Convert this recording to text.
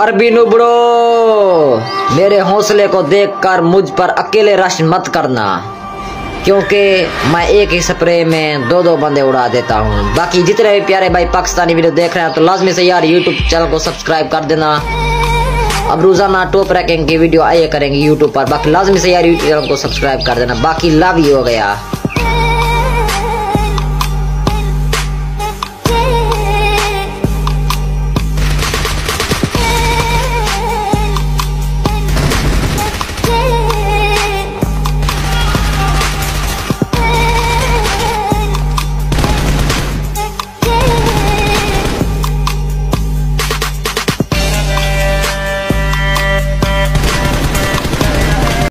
अरबी नुबड़ो मेरे हौसले को देखकर मुझ पर अकेले रश मत करना, क्योंकि मैं एक ही स्प्रे में दो दो बंदे उड़ा देता हूँ। बाकी जितने भी प्यारे भाई पाकिस्तानी वीडियो देख रहे हैं तो लाजमी से यार यूट्यूब चैनल को सब्सक्राइब कर देना। अब रोज़ाना टॉप रैंकिंग की वीडियो आइए करेंगे यूट्यूब पर। बाकी लाजमी से यार यूट्यूब चैनल को सब्सक्राइब कर देना। बाकी लव ही हो गया।